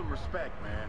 some respect, man.